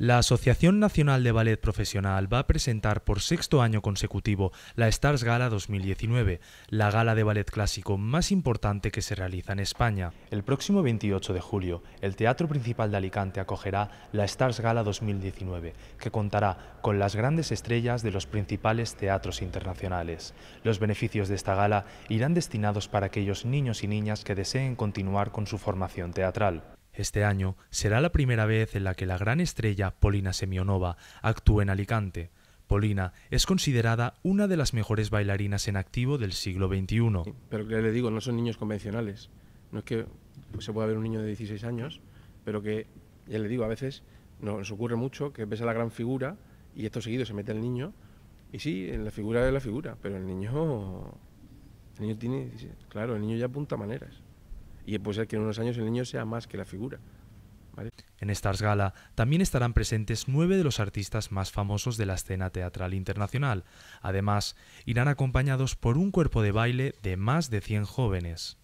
La Asociación Nacional de Ballet Profesional va a presentar por sexto año consecutivo la Stars Gala 2019, la gala de ballet clásico más importante que se realiza en España. El próximo 28 de julio, el Teatro Principal de Alicante acogerá la Stars Gala 2019, que contará con las grandes estrellas de los principales teatros internacionales. Los beneficios de esta gala irán destinados para aquellos niños y niñas que deseen continuar con su formación teatral. Este año será la primera vez en la que la gran estrella Polina Semionova actúe en Alicante. Polina es considerada una de las mejores bailarinas en activo del siglo XXI. Pero que le digo, no son niños convencionales. No es que se pueda ver un niño de 16 años, pero que, ya le digo, a veces nos ocurre mucho que ves a la gran figura y esto seguido se mete el niño. Y sí, en la figura es la figura, pero el niño, el niño tiene, claro, el niño ya apunta maneras y puede ser que en unos años el niño sea más que la figura. En Stars Gala también estarán presentes nueve de los artistas más famosos de la escena teatral internacional. Además, irán acompañados por un cuerpo de baile de más de 100 jóvenes.